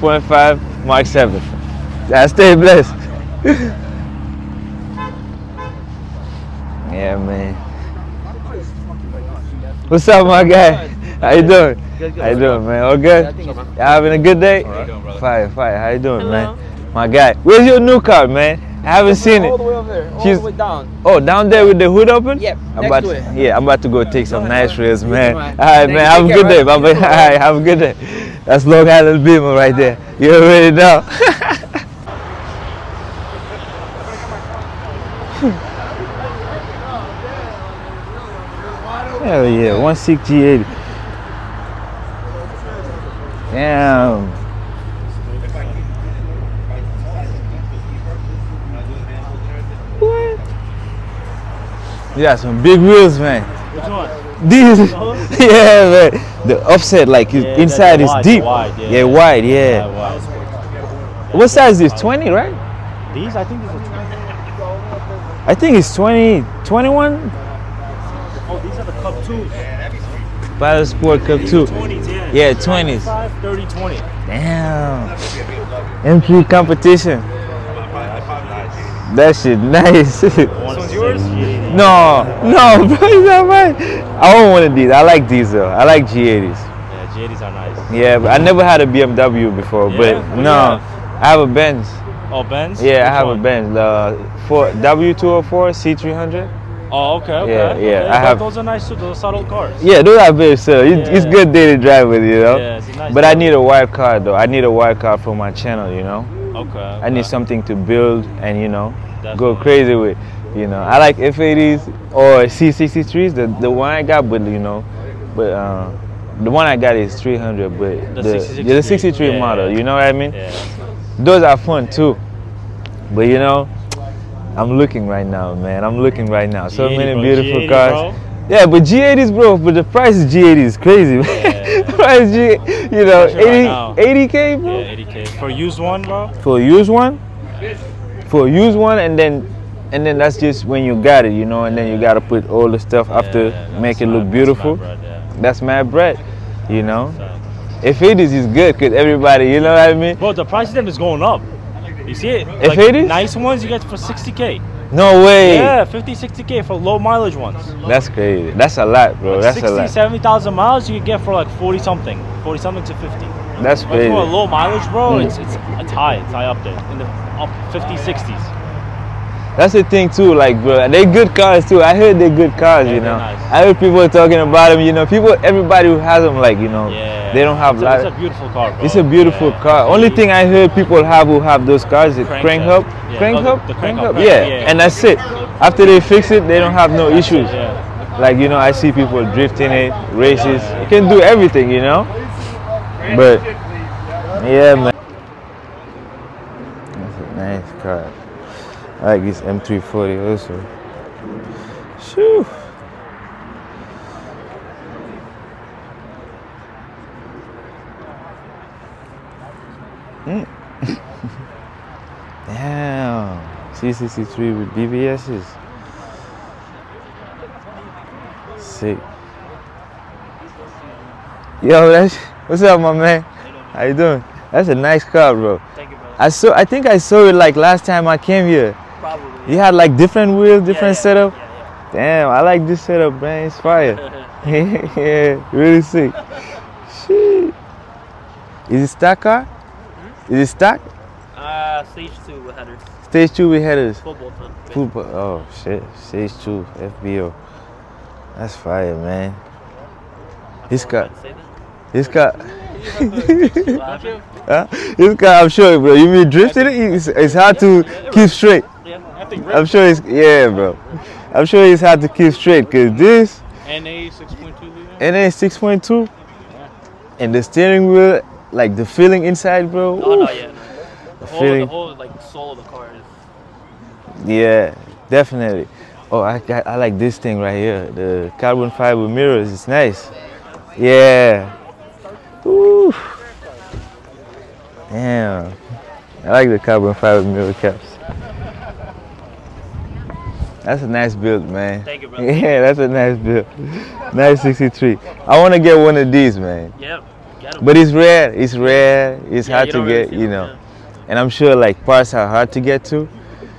7.5 Mark 7. Yeah, stay blessed. yeah, man. What's up, my guy? How you doing? How you doing, man? All good? Y'all having a good day? Fire, fire. How you doing, man? My guy. Where's your new car, man? I haven't seen it. All the way over there. All She's- the way down. Oh, down there with the hood open? Yep, I'm next about to it. Yeah, I'm about to go take some nice rails, man. All man. right, man. Have a good day, care, bye. All right, have a good day. That's Long Island Beamer right there. You already know. Hell yeah, one six G80. Damn. What? You got some big wheels, man. Which one? These, yeah, man. The offset, like Yeah, inside is wide, deep. wide, yeah. yeah, wide, yeah. Wow. What size is this? 20, right? These, I think these are 20. I think it's 20, 21. Oh, these are the Cup 2s. Pilot Sport Cup 2. 20s, yeah. Yeah, 20s. 5, 30, 20. Damn. M3 competition. That shit nice. This one's yours? no, no, bro, it's not mine. I want one of these. I like these though. I like G80s. Yeah, G80s are nice. Yeah, but I never had a BMW before. Yeah? But What no, have? I have a Benz. Oh, Benz? Yeah, I have one? a Benz. The for W204 C300. Oh, okay, okay. Yeah, yeah, Okay, I have- Those are nice too. Those are subtle cars. Yeah, those are very so. It's, it's good day to drive with, you know. Yeah, it's a nice but I need a wild card though. I need a wild card for my channel, you know. Okay. I need okay. something to build and you know go crazy with. You know, I like F80s or C63s. The the one I got, but you know, but uh, the one I got is 300. But The the 63, yeah, the 63 yeah, model. yeah. You know what I mean? Yeah. Those are fun too. But you know, I'm looking right now, man. I'm looking right now. So G80, many bro. beautiful G80, cars. bro. Yeah, but G80s, bro. But the price of G80 is crazy, man. Price G, you know, Especially right 80, now. 80k, bro. Yeah, 80k. For used one, bro? For a used one, for a used one, and then, and then that's just when you got it, you know, and then you gotta put all the stuff after, Yeah, that's make it my- look that's my beautiful. bread, yeah. That's my bread, you know. If it is good, cause everybody, you know what I mean? Bro, the price of them is going up. You see it? If it is? Nice ones you get for 60k. No way. Yeah, 50, 60k for low mileage ones. That's crazy. That's a lot, bro. That's 60, a lot. 70,000 miles you can get for like 40 something. 40 something to 50. That's But crazy. for a low mileage, bro, Mm. it's, it's it's high. It's high up there. In the up 50, 60s. That's the thing too, like bro, they good cars too. I heard they good cars, Yeah, you know. nice. I heard people talking about them, you know. People, everybody who has them, like you know, Yeah. they don't have it's, a, it's a beautiful car, bro. It's a beautiful Yeah. car. Only thing I heard people have who have those cars is Crank crank hub. hub, Yeah, crank oh, the- the crank hub, Yeah. yeah. and that's it. After they fix it, they don't have no issues. Like you know, I see people drifting it, races. You can do everything, you know. But yeah, man. That's a nice car. I like this M340 also. Shoo. Mm. Damn. C63 with BBSs. Sick. Yo, that's what's up, my man? How you doing? That's a nice car, bro. Thank you, brother. I saw. I think I saw it like last time I came here. Probably. You had like different wheels, different yeah, setup. Yeah, Damn, I like this setup, man. It's fire. yeah. yeah, really sick. Shit. Is it stock car? Is it stock? uh, stage two with headers. Stage two with headers. Football time. Football. Oh shit. Stage two. FBO. That's fire, man. This car. Say that? This car. Huh? This car, I'm sure, bro. You mean drifting it? It's, it's hard to keep straight. I'm sure it's yeah, bro. I'm sure it's hard to keep straight because this NA 6.2 liter. NA 6.2 and the steering wheel, like the feeling inside, bro. Oh no, oof, yeah. No. the whole, the feeling, whole like soul of the car is. yeah, definitely. Oh, I got, I like this thing right here. The carbon fiber mirrors. It's nice. Yeah. Ooh. Damn. I like the carbon fiber mirror caps. That's a nice build, man. Thank you, brother. Yeah, that's a nice build. Nice 63. I want to get one of these, man. Yep. But it's rare. It's rare. It's Yeah, hard to really get. see You them, know, and I'm sure like parts are hard to get to.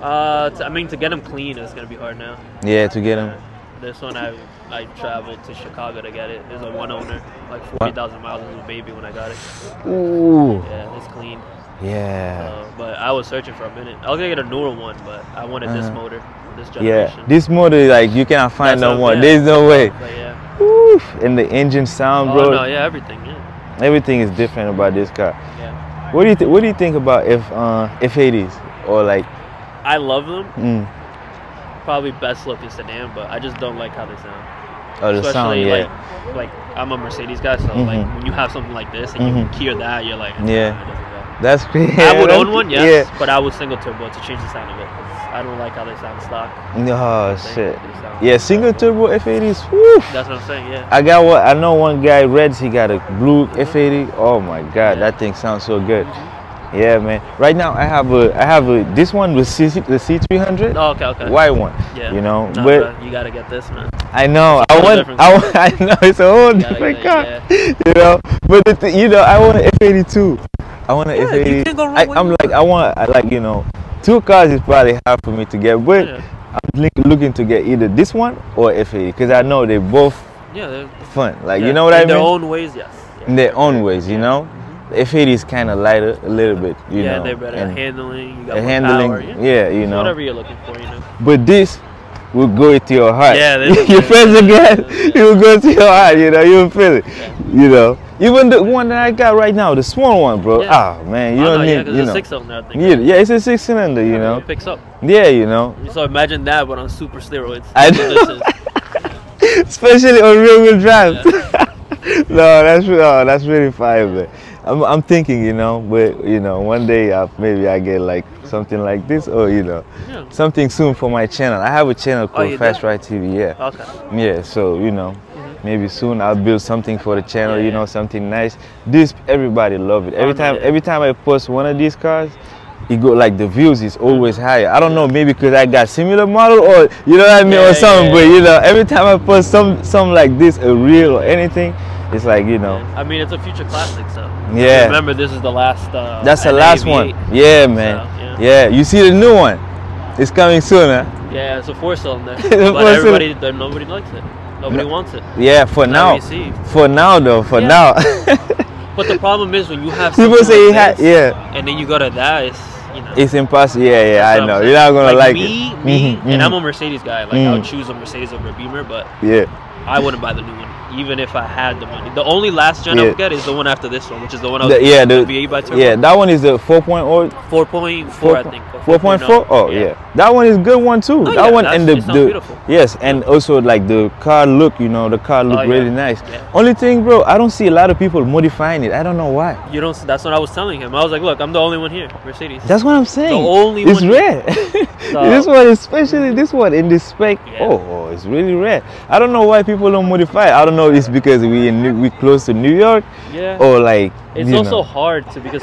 yeah. Uh, I mean, to get them clean is gonna be hard now. Yeah, to get them. This one I I traveled to Chicago to get it. There's a one owner, like forty thousand miles as a baby when I got it. Ooh. Yeah, it's clean. Yeah. Uh, but I was searching for a minute. I was gonna get a newer one, but I wanted this Uh-huh. motor, this generation. Yeah. This motor like you cannot find That's no more. yeah. There's no way. But yeah. Woo. And the engine sound, Oh bro. no, yeah, everything. Yeah. Everything is different about this car. Yeah. What do you th- What do you think about if uh, F80s or like? I love them. Mm, Probably best looking sedan, but I just don't like how they sound. Oh, the sound, Especially yeah. like like I'm a Mercedes guy, so Mhm. like when you have something like this and Mhm. you hear that, you're like, Yeah. nah. That's great. I would own one, yes, Yeah. but I would single turbo to change the sound of it. I don't like how they sound stock. Oh shit. sound- Yeah, single turbo F80s. Woo. That's what I'm saying. Yeah. I got what I know. One guy, Reds, he got a blue F80. Oh my God, that thing sounds so good. Yeah, man. Right now, I have a, I have a. This one was C, the C300, Oh, okay, okay. white one. Yeah. You know, Nah, but bro, you gotta get this, man. I know. It's a I whole want. I, want I know it's a whole different car. it, You know, but the, th- you know, I want an F82. I want an Yeah, F80. can't go wrong I, with I'm like, I want, I like, you know, two cars is probably hard for me to get, but Yeah. I'm li- looking to get either this one or F80 because I know they both Yeah. They're, fun. Like, yeah, you know what I mean. in mean? their own ways, yes. Yeah. in their own ways, you know. The F80 kind of lighter a little bit, you yeah, know. Yeah, they're better at and handling. You got more handling, power. yeah, you It's know. Whatever you're looking for, you know. But this will go into your heart. Yeah, you press the gas, Yeah. it will go to your heart. You know, you'll feel it. You know, even the one that I got right now, the small one, bro. Yeah. Ah, man, you don't know, yeah, need, 'cause you it's know. a six cylinder, I think. Yeah, yeah, it's a six cylinder, you know. It picks up. Yeah, you know. So imagine that, but on super steroids. I That's what this is. Especially on rear wheel drive. no, that's oh, that's really fine, man. I'm, I'm thinking, you know, but you know, one day I, maybe I get like something like this, or you know, Yeah. something soon for my channel. I have a channel oh, called Oh, Fast? Ride TV. Yeah, Okay. yeah. So you know, mm-hmm. maybe soon I'll build something for the channel. Mm-hmm. Yeah, you know, yeah. something nice. This everybody love it. Every Oh, time, every time I post one of these cars. It go like the views is always mm-hmm. higher. I don't know, maybe because I got similar model or you know what I mean Yeah, or something. But you know, every time I post some some like this, a reel or anything, it's like you know, I mean, it's a future classic, so. Yeah. Remember, this is the last. Uh, that's the last one. Yeah, man. So, yeah. you see the new one. It's coming soon, huh? Yeah, it's a four cylinder. It's but everybody, nobody likes it. Nobody wants it. Yeah, for Not now. For now, though. For Yeah. now. But the problem is when you have People say like this, Yeah, and then you go to that, it's you know. it's impossible. Yeah, yeah. I know. You're not gonna like, me, it. me, Mhm, and I'm mhm. a Mercedes guy. Like I would Mhm. choose a Mercedes over a Beamer, but Yeah. I wouldn't buy the new one, even if I had the money. The only last gen I Yeah. would get is the one after this one, which is the one I was The, yeah, the, V8 biturbo. yeah, that one is the 4.0. 4.4, I think. Four point four. Oh yeah. that one is good one too. Oh, that yeah, one and the, the beautiful. yes, and also like the car look. You know, the car look Oh, yeah. really nice. Yeah. Only thing, bro, I don't see a lot of people modifying it. I don't know why. You don't. That's what I was telling him. I was like, look, I'm the only one here, Mercedes. That's what I'm saying. only it's one- rare. So- this one, especially this one in this spec. Yeah. Oh, oh, it's really rare. I don't know why people don't modify. it. I don't know. It's because we in New- we close to New York, yeah. or like It's also know. hard to because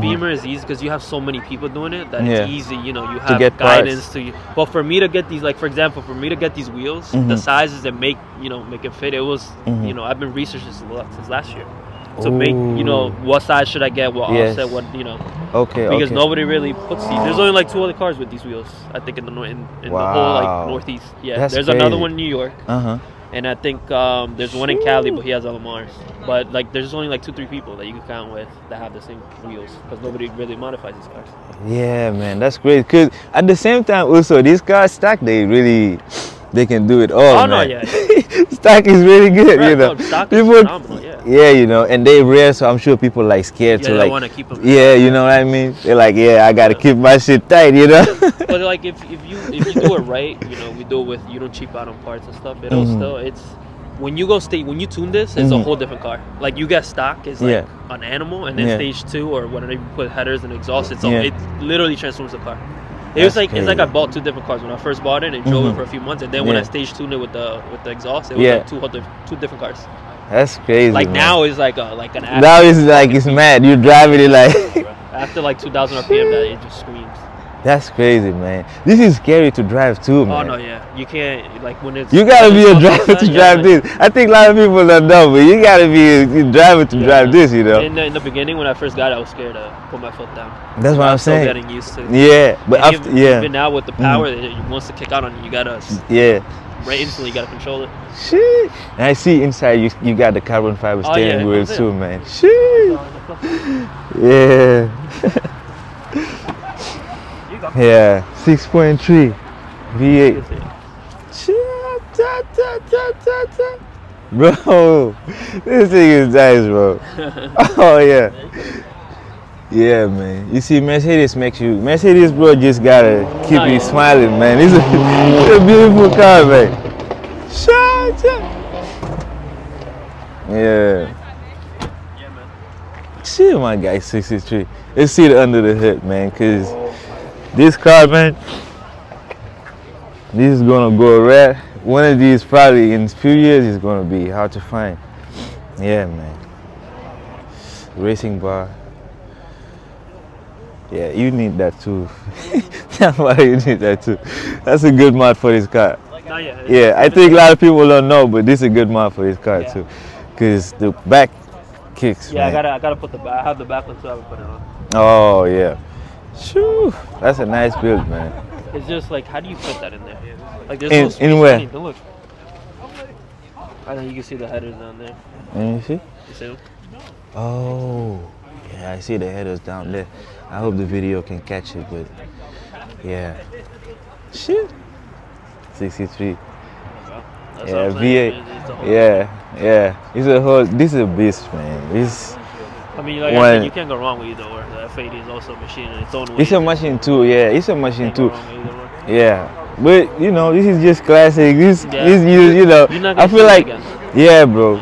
Beamer is easy because you have so many people doing it that Yeah. it's easy. You know, you have get guidance parts. to you. But for me to get these, like for example, for me to get these wheels, the Mhm. sizes that make you know make it fit, it was Mhm. you know I've been researching since la- since last year to make you know what size should I get, what Yes. offset, what you know okay, because okay. nobody really puts these. There's only like two other cars with these wheels. I think in the in, in the whole Wow. like northeast. Yeah, That's there's another one in New York. Uh huh. And I think um, there's one in Cali, but he has LMRs. But like, there's only like two, three people that you can count with that have the same wheels because nobody really modifies these cars. Yeah, man, that's great. Cause at the same time, also these cars stack, they really, they can do it all. Oh, no, man. yeah. stack is really good, Right, you know. no, stock is people, phenomenal, yeah. Yeah, you know, and they rare, so I'm sure people like scared Yeah, to they like, wanna keep 'em. yeah, you know what I mean. They're like, yeah, I gotta keep my shit tight, you know. But like, if, if you if you do it right, you know, we do it with you don't cheap out on parts and stuff. It'll Mhm. still it's when you go state when you tune this, it's a Mhm. whole different car. Like you get stock is like Yeah. an animal, and then Yeah. stage two or whenever you put headers and exhaust, it's Yeah. it literally transforms the car. It That's was like it's like I bought two different cars when I first bought it and drove Mhm. it for a few months, and then when I Yeah. stage tuned it with the with the exhaust, it was Yeah. like two two different cars. That's crazy. Like man. now it's like a like an now it's like it's mad. You're driving it like, after like 2,000 RPM that it just screams. That's crazy, man. This is scary to drive too, oh, man. Oh no, yeah, you can't like when it's. You gotta be a driver to yeah, drive like- this. I think a lot of people don't know, but you gotta be a driver to Yeah. drive this, you know. In the, in the beginning, when I first got it, I was scared to put my foot down. That's what I'm still saying. getting used to. Yeah, but And after, even, yeah, Even now with the mm-hmm. power, that it wants to kick out on you. You gotta yeah. Right instantly. You gotta control it. Shit. And I see inside you you got the carbon fiber Oh, steering yeah, wheel that's it. too, man. Shit. Yeah. yeah. 6.3 V8. Shit. Da, da, da, da, da. Bro, this thing is nice, bro. Oh yeah. Yeah, man. You see, Mercedes makes you. Mercedes, bro, just gotta keep Oh, you yeah. smiling, man. It's a, it's a beautiful car, man. Shut up. Yeah. See my guy 63. Let's see the under the hood, man, cause this car, man, this is gonna go rare. One of these probably in a few years is gonna be hard to find. Yeah, man. Racing bar. Yeah, you need that too. That's why you need that too. That's a good mod for this car. Yeah, I think a lot of people don't know, but this is a good mod for this car Yeah. too, cause the back kicks. Yeah, I gotta, I gotta put the back. I have the back one, so I haven't put it on. Oh yeah. Shoo, that's a nice build, man. It's just like, how do you put that in there? Like, there's In- no in space where? anything. Look. I know you can see the headers down there. Let me see. You see 'em? Oh, yeah, I see the headers down there. I hope the video can catch it, but yeah. Shit. 63. That's Yeah, what I'm. V8. It's- it's a whole- Yeah, yeah. It's a whole. This is a beast, man. This. I mean, like I said, you can't go wrong with either or. The F80 is also a machine in its own way. It's a machine too. Yeah, it's a machine too. Yeah, but you know, this is just classic. This, Yeah. this you, you know. I feel like, again. yeah, bro.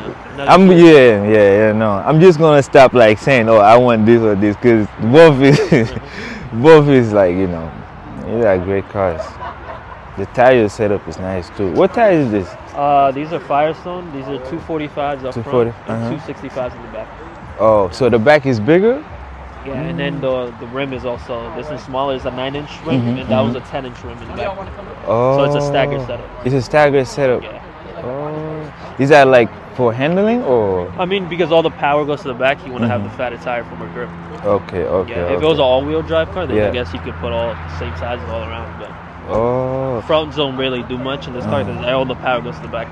I'm yeah, yeah, yeah. No, I'm just gonna stop like saying, oh, I want this or this, cause both is, both is like you know, these are great cars. The tire setup is nice too. What tire is this? Uh, these are Firestone. These are 245s up 240, front and uh-huh. 265s in the back. Oh, so the back is bigger. Yeah, and then the the rim is also this is smaller. It's a nine inch rim, Mhm, and that was a 10 inch rim in the back. Oh, So it's a staggered setup. It's a staggered setup. Yeah. Oh, is that like for handling or? I mean, because all the power goes to the back, you want to have Mhm. the fatter tire for more grip. Okay, okay. Yeah. okay. If it was an all-wheel drive car, then Yeah. I guess you could put all the same sizes all around. But Oh, fronts don't really do much in this car because all the power goes to the back.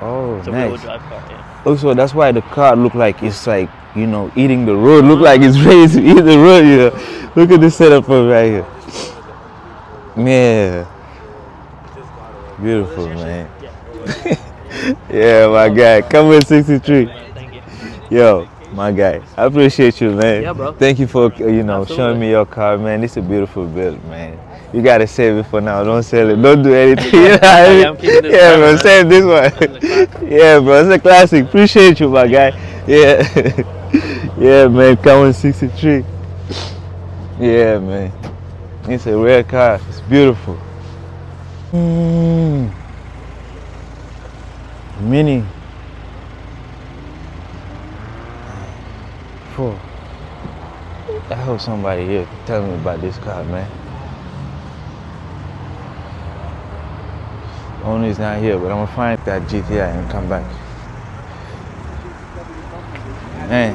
oh, It's a wheel drive car. Yeah. Also, that's why the car look like it's like you know eating the road. Look like it's ready to eat the road. You know, look at this setup right here. Man, beautiful man. Yeah, my guy. Come with 63. Thank you. Yo, my guy. I appreciate you, man. Yeah, bro. Thank you for uh, you know showing me your car, man. It's a beautiful build, man. You gotta save it for now. Don't sell it. Don't do anything. You know I Yeah, mean? I'm keeping this yeah, bro. man. Save this one. yeah, bro. It's a classic. Appreciate you, my guy. Yeah. yeah, man. Coming 63. Yeah, man. It's a rare car. It's beautiful. Mm. Mini. Four. I hope somebody here can tell me about this car, man. Owner's not here, but I'm gonna find that GTI and come back. Man.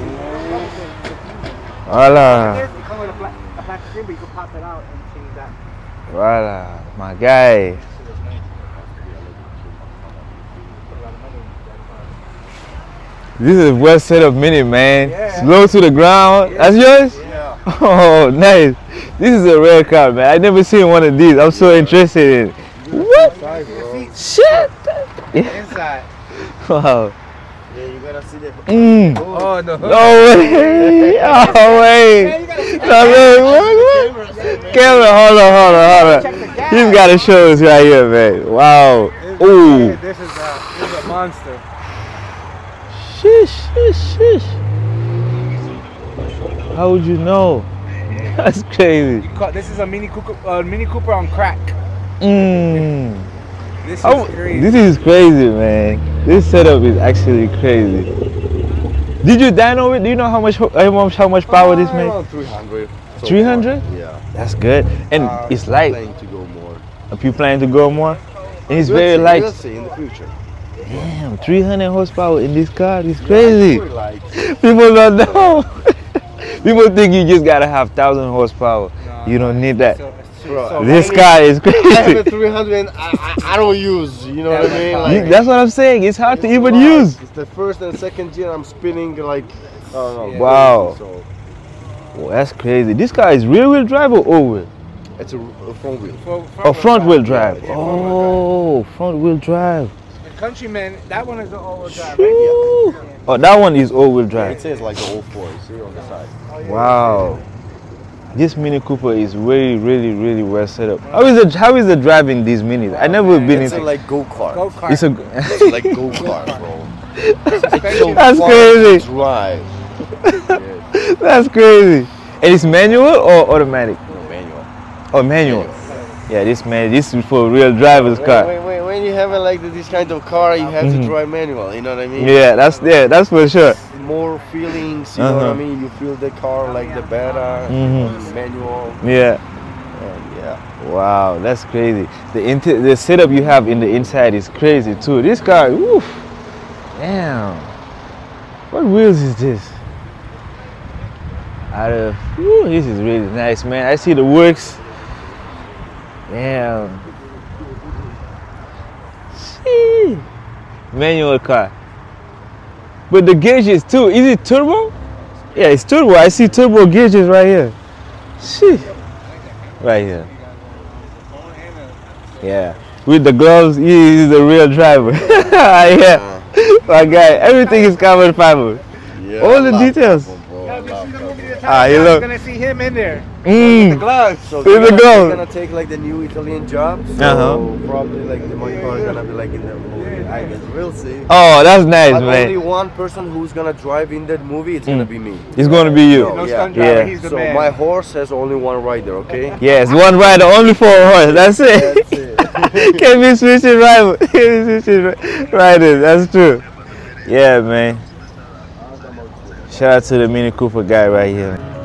Voila. If you come with a black, a black screen, but you can pop it out and change that. Voila. My guy. This is well set up mini, man. Yeah. Slow to the ground. That's yours? Yeah. Oh, nice. This is a rare car, man. I never seen one of these. I'm so interested in. it. What? Sorry, bro. Shit. Inside. Wow. Yeah, you gotta see the. Mm. Oh no. No way. Oh, wait. No, wait, what, what? Camera, hold on, hold on, hold on. He's got to show us right here, man. Wow. Ooh. This is a this is a monster. Shish, shish, shish. How would you know? That's crazy. This is a Mini Cooper, uh, Mini Cooper on crack. Mm. This is How- crazy. this is crazy, man. This setup is actually crazy. Did you dyno it? Do you know how much how much how much power this Uh, makes? Around 300. so 300? far. Yeah. That's good. And Uh, it's light. Planning to go more. Are you planning to go more? And it's We'll very see, light. We'll see in the future. Damn, 300 horsepower in this car is crazy. People don't know. People think you just gotta have thousand horsepower. No, You don't need that. So, Bro, so This I car is I have a crazy. 300 I, I, I don't use. You know Yeah, what I mean? fine. You- Like, That's what I'm saying. It's hard to even light. use. It's the first and second gear. I'm spinning like. I don't know. Yeah. Wow. So Oh, that's crazy. This car is rear wheel drive or all wheel? it's a, a front wheel. For- Oh, front wheel drive. yeah, Oh, front wheel drive. The Countryman, that one is the all-wheel drive, Shoo. right? Oh, that one is all wheel drive. It says like the 04. You see on the side. Oh, wow. This Mini Cooper is really, really, really well set up. How is the How is it driving these minis? I never been It's a in. like go kart. Go kart. It's a. It's like go kart, bro. That's crazy. to Drive. yeah, That's crazy. And it's manual or automatic? no manual. Oh, manual. Yeah, this man, this is for real driver's When, car. when, when, you have a, like this kind of car, you have Mhm. to drive manual. You know what I mean? Yeah, that's yeah, that's for sure. More feelings. You know what Uh-huh. I mean? You feel the car like the better Mhm. manual. Yeah. And yeah. Wow, that's crazy. The inter- the setup you have in the inside is crazy too. This car, woof. Damn. What wheels is this? Out of, woo, this is really nice, man. I see the works. Damn. Shee. Manual car. But the gauges too. Is it turbo? Yeah, it's turbo. I see turbo gauges right here. Shee. Right here. Yeah. With the gloves, he is a real driver. yeah. My guy, everything is carbon fiber. Yeah. All the details. carbon, bro. Yeah, I this love is the carbon. movie that's Ah, you You're look. gonna see him in there. Mm. Gloves. So Here they're we gonna, go. they're gonna take like the new Italian job. So Uh-huh. probably like the, my car is gonna be like in the movie. I guess we'll see. Oh, that's nice, but only one person who's gonna drive in that movie, it's gonna Mm. be me. It's gonna be you. No, No yeah. driver, Yeah. he's the So man. my horse has only one rider, okay? Yes, one rider, only for a horse. That's it. That's it. Can't be switching rival. Can't be switching riders. That's true. Yeah, man. Shout out to the Mini Cooper guy right here. Yeah.